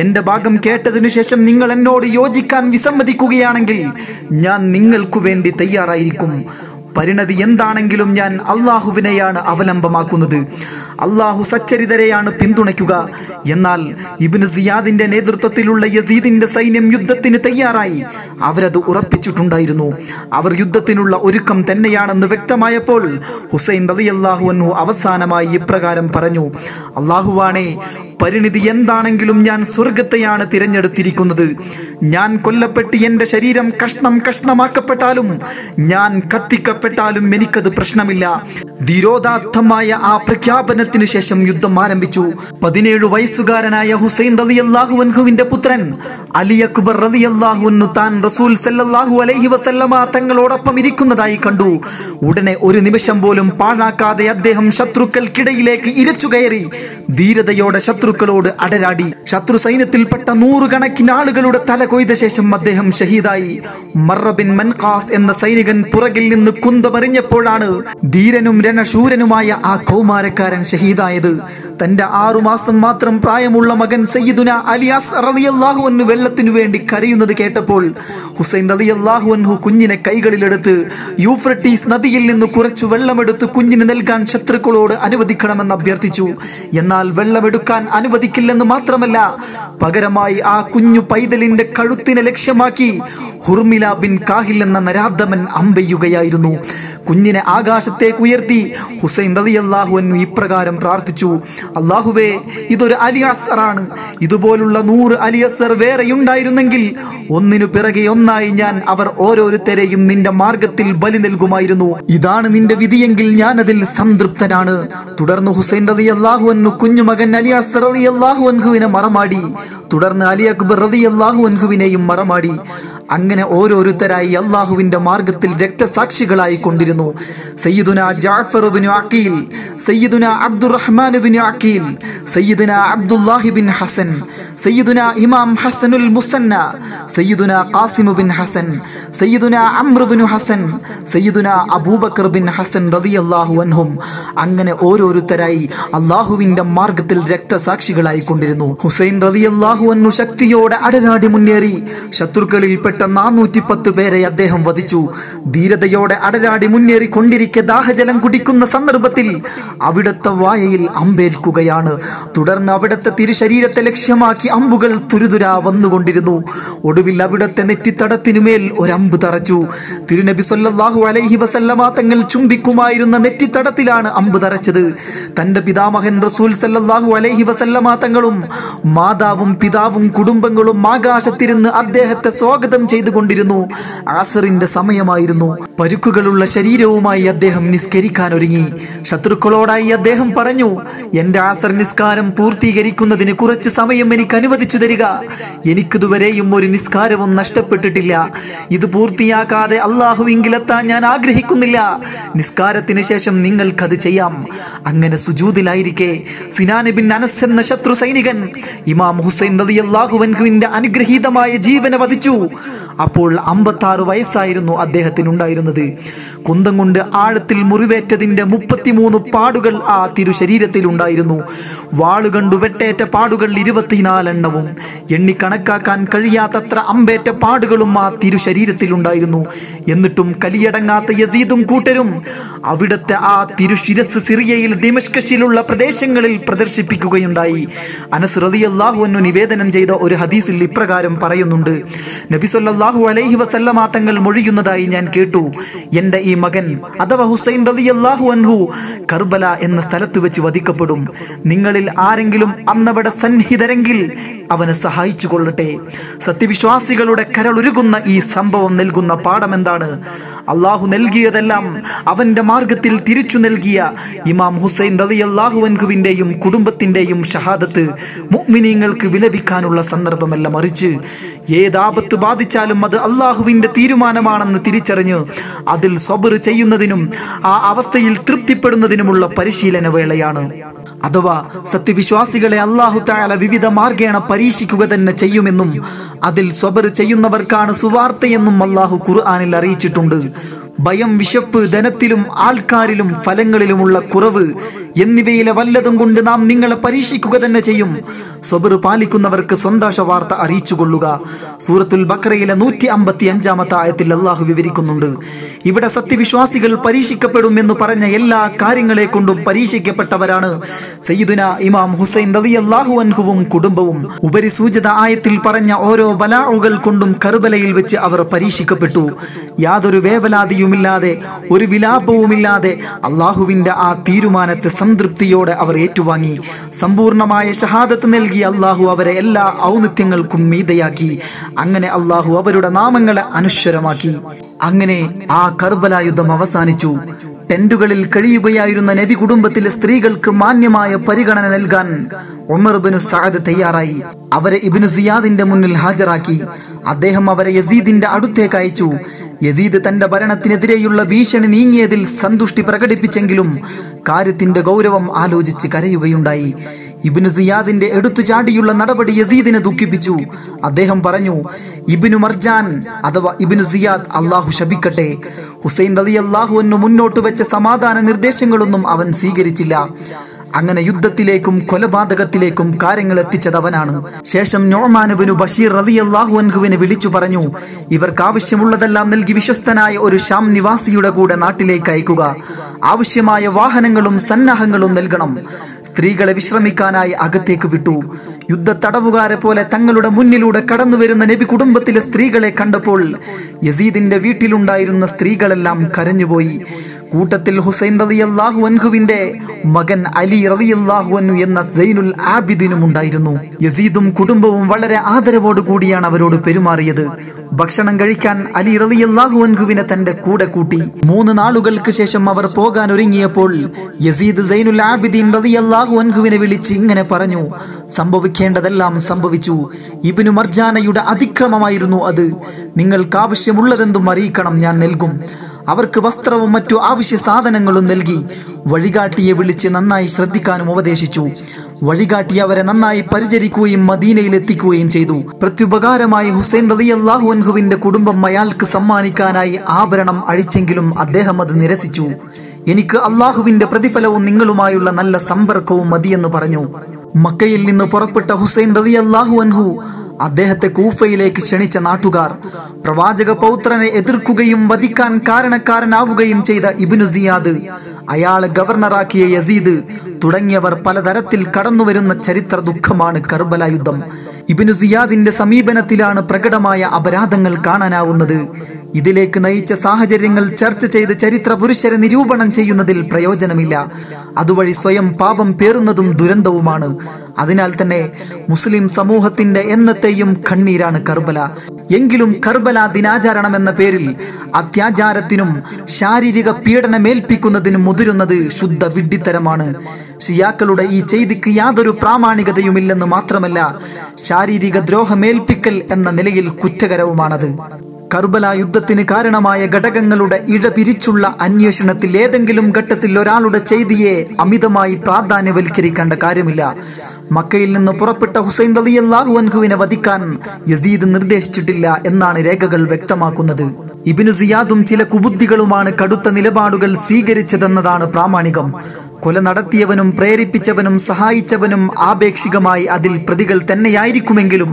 എന്റെ ഭാഗം കേട്ടതിനു ശേഷം നിങ്ങൾ എന്നോട് യോജിക്കാൻ വിസമ്മതിക്കുകയാണെങ്കിൽ ഞാൻ നിങ്ങൾക്കു വേണ്ടി തയ്യാറായിരിക്കും. പരിണതി എന്താണെങ്കിലും ഞാൻ അള്ളാഹുവിനെയാണ് അവലംബമാക്കുന്നത്. അള്ളാഹു സച്ചരിതരെയാണ് പിന്തുണയ്ക്കുക. എന്നാൽ ഇബിന് സിയാദിന്റെ നേതൃത്വത്തിലുള്ള യസീദിന്റെ സൈന്യം യുദ്ധത്തിന് തയ്യാറായി. അവരത് ഉറപ്പിച്ചിട്ടുണ്ടായിരുന്നു. അവർ യുദ്ധത്തിനുള്ള ഒരുക്കം തന്നെയാണെന്ന് വ്യക്തമായപ്പോൾ ഹുസൈൻ റളിയല്ലാഹു അൻഹു അവസാനമായി ഇപ്രകാരം പറഞ്ഞു. അള്ളാഹുവാണേ പരിണിതി എന്താണെങ്കിലും ഞാൻ സ്വർഗത്തെയാണ് തിരഞ്ഞെടുത്തിരിക്കുന്നത്. ഞാൻ കൊല്ലപ്പെട്ട് എന്റെ ശരീരം കഷ്ണം കഷ്ണമാക്കപ്പെട്ടാലും ഞാൻ കത്തിക്കപ്പെട്ടാലും എനിക്കത് പ്രശ്നമില്ല. ധീരോദാത്തമായ ആ പ്രഖ്യാപനത്തിന് ശേഷം യുദ്ധം ആരംഭിച്ചു. പതിനേഴ് വയസ്സുകാരനായ ഹുസൈൻ റളിയല്ലാഹു അൻഹുവിന്റെ പുത്രൻ അലി അക്ബർ റളിയല്ലാഹു അൻഹു താൻ റസൂൽ സല്ലല്ലാഹു അലൈഹി വസല്ലമ തങ്ങളോടൊപ്പം ഇരിക്കുന്നതായി കണ്ടു. ഉടനെ ഒരു നിമിഷം പോലും പാഴാക്കാതെ അദ്ദേഹം ശത്രുക്കൾക്കിടയിലേക്ക് ഇരച്ചു കയറി ധീരതയോടെ ശത്രുക്കളോട് അടരാടി. ശത്രു സൈന്യത്തിൽപ്പെട്ട നൂറുകണക്കിന് ആളുകളുടെ തല കൊയ്ത ശേഷം അദ്ദേഹം ഷഹീദായി. മറബിൻ മൻഖാസ് എന്ന സൈനികൻ പുറകിൽ നിന്ന് കുന്തമറിഞ്ഞപ്പോഴാണ് ധീരനും രണശൂരനുമായ ആ കൗമാരക്കാരൻ ഷഹീദായത് തന്റെ ആറുമാസം മാത്രം പ്രായമുള്ള മകൻ സയ്യിദുന അലിയാസ് റളിയല്ലാഹു അൻഹു വെള്ളത്തിനു വേണ്ടി കരയുന്നത് കേട്ടപ്പോൾ ഹുസൈൻ റളിയല്ലാഹു അൻഹു കുഞ്ഞിനെ കൈകളിലെടുത്ത് യൂഫ്രട്ടീസ് നദിയിൽ നിന്ന് കുറച്ച് വെള്ളമെടുത്ത് കുഞ്ഞിന് നൽകാൻ ശത്രുക്കളോട് അനുവദിക്കണമെന്ന് അഭ്യർത്ഥിച്ചു. എന്നാൽ വെള്ളമെടുക്കാൻ അനുവദിക്കില്ലെന്ന് മാത്രമല്ല പകരമായി ആ കുഞ്ഞു പൈതലിന്റെ കഴുത്തിനെ ലക്ഷ്യമാക്കി ഹുർമില ബിൻ കാഹിൽ എന്ന നരാധമൻ അമ്പെയ്യുകയായിരുന്നു. കുഞ്ഞിനെ ആകാശത്തേക്ക് ഉയർത്തി ഹുസൈൻ റളിയല്ലാഹു അൻഹു ഇപ്രകാരം പ്രാർത്ഥിച്ചു അള്ളാഹുവേ ഇതൊരു അലി അസറാണ് ഇതുപോലുള്ള നൂറ് അലി അസർ വേറെയുണ്ടായിരുന്നെങ്കിൽ ഒന്നിനു പിറകെ ഒന്നായി ഞാൻ അവർ ഓരോരുത്തരെയും നിന്റെ മാർഗത്തിൽ ബലി നൽകുമായിരുന്നു. ഇതാണ് നിന്റെ വിധിയെങ്കിൽ ഞാൻ അതിൽ സംതൃപ്തനാണ്. തുടർന്ന് ഹുസൈൻ റതി അള്ളാഹു അന്നു കുഞ്ഞുമകൻ അലി അസർ അള്ളാഹു അൻഹുവിനെ മറമാടി. തുടർന്ന് അലി അക്ബർ റതി അള്ളാഹു അൻഹുവിനെയും മറമാടി. അങ്ങനെ ഓരോരുത്തരായി അള്ളാഹുവിന്റെ മാർഗത്തിൽ രക്തസാക്ഷികളായി കൊണ്ടിരുന്നു. സയ്യിദുന ജാഫർ ബിൻ അക്കീൽ സയ്യിദുന അബ്ദുറഹ്മാൻ ബിൻ അക്കീൽ സയ്യിദുന അബ്ദുല്ലാഹി ഹസൻ സയ്യിദുന ഇമാം ഹസനുൽ മുസന്ന സയ്യിദുന ഖാസിം ബിൻ ഹസൻ സയ്യിദുന അംർ ഹസൻ സയ്യിദുന അബൂബക്കർ ബിൻ ഹസൻ റളിയല്ലാഹു അൻഹും. അങ്ങനെ ഓരോരുത്തരായി അള്ളാഹുവിന്റെ മാർഗത്തിൽ രക്തസാക്ഷികളായി കൊണ്ടിരുന്നു. ഹുസൈൻ റളിയല്ലാഹു അൻഹു ശക്തിയോടെ അടരാടി മുന്നേറി. ശത്രുക്കളിൽപ്പെട്ട നാനൂറ്റി പത്ത് പേരെ അദ്ദേഹം വധിച്ചു. ധീരതയോടെ അടരാടി മുന്നേറി കൊണ്ടിരിക്കെ ദാഹജലം കുടിക്കുന്ന സന്ദർഭത്തിൽ അവിടുത്തെ വായയിൽ അമ്പേൽക്കുകയാണ്. തുടർന്ന് അവിടുത്തെ തിരുശരീരത്തെ ലക്ഷ്യമാക്കി അമ്പുകൾ തുരുതുരാ വന്നുകൊണ്ടിരുന്നു. ഒടുവിൽ അവിടുത്തെ നെറ്റിത്തടത്തിനുമേൽ ഒരമ്പ് തറച്ചു. തിരുനബി സൊല്ലാഹു അലൈഹി വസല്ലമ തങ്ങൾ ചുംബിക്കുമായിരുന്ന നെറ്റിത്തടത്തിലാണ് അമ്പ് തറച്ചത്. തന്റെ പിതാമഹൻ റസൂൽ സല്ലാഹു അലൈഹി വസല്ലമ തങ്ങളും മാതാവും പിതാവും കുടുംബങ്ങളും ആകാശത്തിരുന്ന് അദ്ദേഹത്തെ സ്വാഗതം ചെയ്തുകൊണ്ടിരുന്നു. ആസറിന്റെ സമയമായിരുന്നു. പരുക്കുകളുള്ള ശരീരവുമായി അദ്ദേഹം നിസ്കരിക്കാൻ ഒരുങ്ങി. ശത്രുക്കളോടായി അദ്ദേഹം പറഞ്ഞു എന്റെ ആസർ നിസ്കാരം പൂർത്തീകരിക്കുന്നതിന് കുറച്ച് സമയം എനിക്ക് അനുവദിച്ചു തരിക. എനിക്കിതുവരെയും ഒരു നിസ്കാരവും നഷ്ടപ്പെട്ടിട്ടില്ല. ഇത് പൂർത്തിയാക്കാതെ അള്ളാഹുവിങ്കിലെത്താൻ ഞാൻ ആഗ്രഹിക്കുന്നില്ല. നിസ്കാരത്തിന് ശേഷം നിങ്ങൾക്കത് ചെയ്യാം. അങ്ങനെ സുജൂതിലായിരിക്കെ സിനാനബിൻ അനസ് എന്ന ശത്രു സൈനികൻ ഇമാം ഹുസൈൻ റളിയല്ലാഹുവിന്റെ അനുഗ്രഹീതമായ ജീവനെ വധിച്ചു. അപ്പോൾ അമ്പത്താറ് വയസ്സായിരുന്നു അദ്ദേഹത്തിനുണ്ടായിരുന്നത്. കുന്തം കൊണ്ട് ആഴത്തിൽ മുറിവേറ്റതിന്റെ മുപ്പത്തിമൂന്ന് പാടുകൾ ആ തിരുശരീരത്തിൽ ഉണ്ടായിരുന്നു വാളുകണ്ടു വെട്ടേറ്റ പാടുകൾ ഇരുപത്തിനാലെണ്ണവും. എണ്ണിക്കണക്കാക്കാൻ കഴിയാത്തത്ര അമ്പേറ്റ പാടുകളും ആ തിരുശരീരത്തിൽ ഉണ്ടായിരുന്നു എന്നിട്ടും കലിയടങ്ങാത്ത യസീദും കൂട്ടരും അവിടുത്തെ ആ തിരുശിരസ് സിറിയയിൽ ദിമഷ്കഷിലുള്ള പ്രദേശങ്ങളിൽ പ്രദർശിപ്പിക്കുകയുണ്ടായി. അനസ് റളിയല്ലാഹു അൻഹു നിവേദനം ചെയ്ത ഒരു ഹദീസിൽ ഇപ്രകാരം പറയുന്നുണ്ട്. നബി സല്ലല്ലാഹു അലൈഹി വസല്ലമ തങ്ങൾ മൊഴിയുന്നതായി ഞാൻ കേട്ടു. എന്റെ ഈ മകൻ അഥവാ ഹുസൈൻ റളിയല്ലാഹു അൻഹു കർബല എന്ന സ്ഥലത്ത് വെച്ച് വധിക്കപ്പെടും. നിങ്ങളിൽ ആരെങ്കിലും അന്നവിടെ സന്നിഹിതരെങ്കിൽ അവനെ സഹായിച്ചു കൊള്ളട്ടെ. സത്യവിശ്വാസികളുടെ കരളൊരുകുന്ന ഈ സംഭവം നൽകുന്ന പാഠം എന്താണ് അള്ളാഹു നൽകിയതെല്ലാം അവന്റെ മാർഗത്തിൽ തിരിച്ചു നൽകിയ ഇമാം ഹുസൈൻ റളിയല്ലാഹു അൻഹുവിന്റെയും കുടുംബത്തിന്റെയും ഷഹാദത്ത് മുഅ്മിനീങ്ങൾക്ക് വിലപിക്കാനുള്ള സന്ദർഭമല്ല മറിച്ച് ഏതാപത്ത് ബാധിച്ചാലും അത് അള്ളാഹുവിന്റെ തീരുമാനമാണെന്ന് തിരിച്ചറിഞ്ഞ് അതിൽ സ്വബർ ചെയ്യുന്നതിനും ആ അവസ്ഥയിൽ തൃപ്തിപ്പെടുന്നതിനുമുള്ള പരിശീലന വേളയാണ്. അഥവാ സത്യവിശ്വാസികളെ അള്ളാഹു താല വിവിധ മാർഗേണ പരീക്ഷിക്കുക തന്നെ ചെയ്യുമെന്നും അതിൽ സ്വബർ ചെയ്യുന്നവർക്കാണ് സുവാർത്തയെന്നും അള്ളാഹു ഖുർആാനിൽ അറിയിച്ചിട്ടുണ്ട്. ഭയം വിശപ്പ് ധനത്തിലും ആൾക്കാരിലും ഫലങ്ങളിലുമുള്ള കുറവ് എന്നിവയിലെ വല്ലതും കൊണ്ട് നാം നിങ്ങളെ പരീക്ഷിക്കുക തന്നെ ചെയ്യും. സ്വബർ പാലിക്കുന്നവർക്ക് സന്തോഷ വാർത്ത അറിയിച്ചുകൊള്ളുക. സൂറത്തുൽ ബക്രയിലെ നൂറ്റി അമ്പത്തി അഞ്ചാമത്തെ ആയത്തിൽ അള്ളാഹു വിവരിക്കുന്നുണ്ട്. ഇവിടെ സത്യവിശ്വാസികൾ പരീക്ഷിക്കപ്പെടും എന്ന് പറഞ്ഞ എല്ലാ കാര്യങ്ങളെ കൊണ്ടും പരീക്ഷിക്കപ്പെട്ടവരാണ്. സയ്യിദുന ഇമാം ഹുസൈൻ റളിയല്ലാഹു അൻഹുവും കുടുംബവും. ഉപരിസൂചിത ആയത്തിൽ പറഞ്ഞ ഓരോ ബലാഉകൾ കൊണ്ടും കറുബലയിൽ വെച്ച് അവർ പരീക്ഷിക്കപ്പെട്ടു. യാതൊരു വേവലാതിയുമില്ലാതെ ഒരു വിലാപവുമില്ലാതെ അള്ളാഹുവിന്റെ ആ തീരുമാനത്തെ സംതൃപ്തിയോടെ അവർ ഏറ്റുവാങ്ങി. സമ്പൂർണമായ ഷഹാദത്ത് നൽകി അള്ളാഹു അവരെ എല്ലാ ഔന്നിത്യങ്ങൾക്കും മീതയാക്കി. അങ്ങനെ അള്ളാഹു അവരുടെ നാമങ്ങളെ അനശ്വരമാക്കി. അങ്ങനെ ആ കർബല യുദ്ധം അവസാനിച്ചു. ടെന്റുകളിൽ കഴിയുകയായിരുന്ന നബി കുടുംബത്തിലെ സ്ത്രീകൾക്ക് മാന്യമായ പരിഗണന നൽകാൻ ഉമർ ബിനു സഅദ് തയ്യാറായി. അവരെ ഇബിനു സിയാദിന്റെ മുന്നിൽ ഹാജരാക്കി. അദ്ദേഹം അവരെ യസീദിന്റെ അടുത്തേക്ക് അയച്ചു. യസീദ് തന്റെ ഭരണത്തിനെതിരെയുള്ള ഭീഷണി നീങ്ങിയതിൽ സന്തുഷ്ടി പ്രകടിപ്പിച്ചെങ്കിലും കാര്യത്തിന്റെ ഗൗരവം ആലോചിച്ച് കരയുകയുണ്ടായി. ഇബിനു സിയാദിന്റെ എടുത്തു ചാടിയുള്ള നടപടി യസീദിനെ ദുഃഖിപ്പിച്ചു. അദ്ദേഹം പറഞ്ഞു ഇബിനു മർജാൻ അഥവാ ഇബിനു സിയാദ് അള്ളാഹു ശപിക്കട്ടെ. ഹുസൈൻ അലി അള്ളാഹുവിന് മുന്നോട്ട് വെച്ച സമാധാന നിർദ്ദേശങ്ങളൊന്നും അവൻ സ്വീകരിച്ചില്ല. അങ്ങനെ യുദ്ധത്തിലേക്കും കൊലപാതകത്തിലേക്കും കാര്യങ്ങൾ എത്തിച്ചത് അവനാണ് ശേഷം നോമാനുബിനു ബഷീർ റതി അള്ളാഹു അൻഹുവിനെ വിളിച്ചു പറഞ്ഞു ഇവർക്ക് ആവശ്യമുള്ളതെല്ലാം നൽകി വിശ്വസ്തനായ ഒരു ഷാം നിവാസിയുടെ കൂടെ നാട്ടിലേക്ക് അയക്കുക. ആവശ്യമായ വാഹനങ്ങളും സന്നാഹങ്ങളും നൽകണം. സ്ത്രീകളെ വിശ്രമിക്കാനായി അകത്തേക്ക് വിട്ടു. യുദ്ധ തടവുകാരെ പോലെ തങ്ങളുടെ മുന്നിലൂടെ കടന്നു വരുന്ന നബി കുടുംബത്തിലെ സ്ത്രീകളെ കണ്ടപ്പോൾ യസീദിന്റെ വീട്ടിലുണ്ടായിരുന്ന സ്ത്രീകളെല്ലാം കരഞ്ഞുപോയി. കൂട്ടത്തിൽ ഹുസൈൻ റളിയല്ലാഹു അൻഹുവിന്റെ മകൻ അലി റളിയല്ലാഹു അൻഹു എന്ന സൈനുൽ ആബിദിനും ഉണ്ടായിരുന്നു. യസീദും കുടുംബവും വളരെ ആദരവോടു കൂടിയാണ് അവരോട് പെരുമാറിയത്. ഭക്ഷണം കഴിക്കാൻ അലി റളിയല്ലാഹു അൻഹുവിനെ തന്റെ കൂടെ കൂട്ടി. മൂന്ന് നാളുകൾക്ക് ശേഷം അവർ പോകാൻ ഒരുങ്ങിയപ്പോൾ യസീദ് സൈനുൽ ആബിദീൻ റളിയല്ലാഹു അൻഹുവിനെ വിളിച്ച് ഇങ്ങനെ പറഞ്ഞു സംഭവിക്കേണ്ടതെല്ലാം സംഭവിച്ചു. ഇബ്നു മർജാനയുടെ അതിക്രമമായിരുന്നു അത്. നിങ്ങൾക്ക് ആവശ്യമുള്ളതെന്തും അറിയിക്കണം ഞാൻ നൽകും. അവർക്ക് വസ്ത്രവും മറ്റു ആവശ്യ സാധനങ്ങളും നൽകി. വഴികാട്ടിയെ വിളിച്ച് നന്നായി ശ്രദ്ധിക്കാനും ഉപദേശിച്ചു. വഴികാട്ടി അവരെ നന്നായി പരിചരിക്കുകയും മദീനയിൽ എത്തിക്കുകയും ചെയ്തു. പ്രത്യുപകാരമായി ഹുസൈൻ റളിയല്ലാഹു അൻഹുവിന്റെ കുടുംബം അയാൾക്ക് സമ്മാനിക്കാനായി ആഭരണം അഴിച്ചെങ്കിലും അദ്ദേഹം അത് നിരസിച്ചു. എനിക്ക് അള്ളാഹുവിന്റെ പ്രതിഫലവും നിങ്ങളുമായുള്ള നല്ല സമ്പർക്കവും മതിയെന്ന് പറഞ്ഞു. മക്കയിൽ നിന്ന് പുറപ്പെട്ട ഹുസൈൻ റളിയല്ലാഹു അൻഹു അദ്ദേഹത്തെ കൂഫയിലേക്ക് ക്ഷണിച്ച നാട്ടുകാർ പ്രവാചക പൗത്രനെ എതിർക്കുകയും വധിക്കാൻ കാരണക്കാരനാവുകയും ചെയ്ത ഇബിനു സിയാദ് അയാളെ ഗവർണറാക്കിയ യസീദ് തുടങ്ങിയവർ പലതരത്തിൽ കടന്നുവരുന്ന ചരിത്ര ദുഃഖമാണ് കർബല യുദ്ധം. ഇബിനു സിയാദിന്റെ സമീപനത്തിലാണ് പ്രകടമായ അപരാധങ്ങൾ കാണാനാവുന്നത്. ഇതിലേക്ക് നയിച്ച സാഹചര്യങ്ങൾ ചർച്ച ചെയ്ത് ചരിത്ര പുരുഷരെ നിരൂപണം ചെയ്യുന്നതിൽ പ്രയോജനമില്ല. അതുവഴി സ്വയം പാപം പേറുന്നതും ദുരന്തവുമാണ്. അതിനാൽ തന്നെ മുസ്ലിം സമൂഹത്തിന്റെ എന്നത്തെയും കണ്ണീരാണ് കർബല. എങ്കിലും കർബല ദിനാചരണം എന്ന പേരിൽ അത്യാചാരത്തിനും ശാരീരിക പീഡനമേൽപ്പിക്കുന്നതിനും മുതിരുന്നത് ശുദ്ധ വിഡ്ഢിത്തരമാണ്. ഷിയാക്കളുടെ ഈ ചെയ്തിക്ക് യാതൊരു പ്രാമാണികതയുമില്ലെന്ന് മാത്രമല്ല ശാരീരിക ദ്രോഹമേൽപ്പിക്കൽ എന്ന നിലയിൽ കുറ്റകരവുമാണത്. കർബല യുദ്ധത്തിന് കാരണമായ ഘടകങ്ങളുടെ ഇഴ പിരിച്ചുള്ള അന്വേഷണത്തിൽ ഏതെങ്കിലും ഘട്ടത്തിൽ ഒരാളുടെ ചെയ്തിയെ അമിതമായി പ്രാധാന്യവൽക്കരിക്കേണ്ട കാര്യമില്ല. മക്കയിൽ നിന്ന് പുറപ്പെട്ട ഹുസൈൻ റലി അൻഹുവിനെ വധിക്കാൻ യസീദ് നിർദ്ദേശിച്ചിട്ടില്ല എന്നാണ് രേഖകൾ വ്യക്തമാക്കുന്നത്. ഇബിനു സിയാദും ചില കുബുദ്ധികളുമാണ് കടുത്ത നിലപാടുകൾ സ്വീകരിച്ചതെന്നതാണ് പ്രാമാണികം. കൊല നടത്തിയവനും പ്രേരിപ്പിച്ചവനും സഹായിച്ചവനും ആപേക്ഷികമായി അതിൽ പ്രതികൾ തന്നെയായിരിക്കുമെങ്കിലും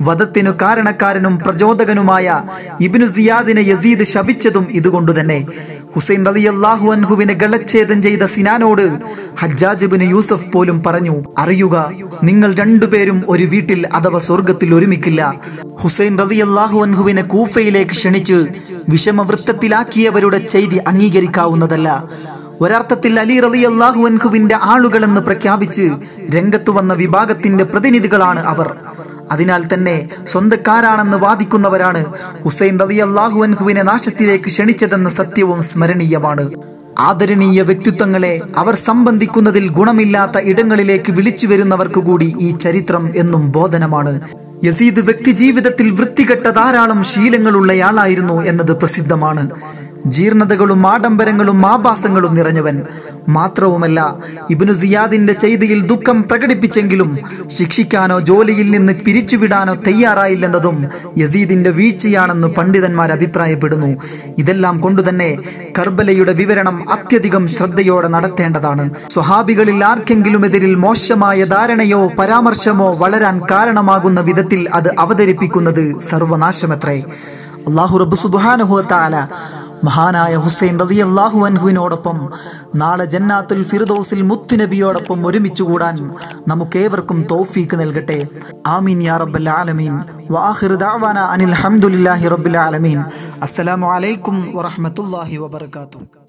വധത്തിനു കാരണക്കാരനും പ്രചോദകനുമായ ഇബിനു സിയാദിനെ യസീദ് ശപിച്ചതും ഇതുകൊണ്ടു തന്നെ. ഹുസൈൻ റളിയല്ലാഹു അൻഹുവിനെ ഗളച്ഛേദം ചെയ്ത സിനാനോട് ഹജ്ജാജിബിന് യൂസഫ് പോലും പറഞ്ഞു അറിയുക നിങ്ങൾ രണ്ടുപേരും ഒരു വീട്ടിൽ അഥവാ സ്വർഗത്തിൽ ഒരുമിക്കില്ല. ഹുസൈൻ റളിയല്ലാഹു അൻഹുവിനെ കൂഫയിലേക്ക് ക്ഷണിച്ച് വിഷമവൃത്തത്തിലാക്കിയവരുടെ ചെയ്തി അംഗീകരിക്കാവുന്നതല്ല. ഒരർത്ഥത്തിൽ അലി റളിയല്ലാഹു അൻഹുവിന്റെ ആളുകളെന്ന് പ്രഖ്യാപിച്ച് രംഗത്തു വന്ന വിഭാഗത്തിന്റെ പ്രതിനിധികളാണ് അവർ. അതിനാൽ തന്നെ സ്വന്തക്കാരാണെന്ന് വാദിക്കുന്നവരാണ് ഹുസൈൻ റളിയല്ലാഹു അൻഹുവിനെ നാശത്തിലേക്ക് ക്ഷണിച്ചതെന്ന സത്യവും സ്മരണീയമാണ്. ആദരണീയ വ്യക്തിത്വങ്ങളെ അവർ സംബന്ധിക്കുന്നതിൽ ഗുണമില്ലാത്ത ഇടങ്ങളിലേക്ക് വിളിച്ചു വരുന്നവർക്ക് കൂടി ഈ ചരിത്രം എന്നും ബോധനമാണ്. യസീദ് വ്യക്തി ജീവിതത്തിൽ വൃത്തികെട്ട ധാരാളം ശീലങ്ങളുള്ളയാളായിരുന്നു എന്നത് പ്രസിദ്ധമാണ്. ജീർണതകളും ആഡംബരങ്ങളും ആഭാസങ്ങളും നിറഞ്ഞവൻ. മാത്രവുമല്ല ഇബിനു സിയാദിന്റെ ചെയ്തിയിൽ ദുഃഖം പ്രകടിപ്പിച്ചെങ്കിലും ശിക്ഷിക്കാനോ ജോലിയിൽ നിന്ന് പിരിച്ചുവിടാനോ തയ്യാറായില്ലെന്നതും യസീദിന്റെ വീഴ്ചയാണെന്ന് പണ്ഡിതന്മാർ അഭിപ്രായപ്പെടുന്നു. ഇതെല്ലാം കൊണ്ടുതന്നെ കർബലയുടെ വിവരണം അത്യധികം ശ്രദ്ധയോടെ നടത്തേണ്ടതാണ്. സ്വഹാബികളിൽ ആർക്കെങ്കിലും എതിരിൽ മോശമായ ധാരണയോ പരാമർശമോ വളരാൻ കാരണമാകുന്ന വിധത്തിൽ അത് അവതരിപ്പിക്കുന്നത് സർവനാശമത്രേ. അള്ളാഹു റബ്ബ് സുബാനുഹുവത്താല മഹാനായ ഹുസൈൻ റതി അള്ളാഹു അൻഹുവിനോടൊപ്പം നാളെ ജന്നാത്തുൽ ഫിർദൗസിൽ മുത്തുനബിയോടൊപ്പം ഒരുമിച്ച് കൂടാൻ നമുക്കേവർക്കും തൗഫീക്ക് നൽകട്ടെ. ആമീൻ യാ റബ്ബൽ ആലമീൻ. വാഹിർ ദാവാന അനിൽ ഹംദുലില്ലാഹി റബ്ബിൽ ആലമീൻ. അസ്സലാമു അലൈക്കും വറഹ്മത്തുള്ളാഹി വബറകാതുഹു.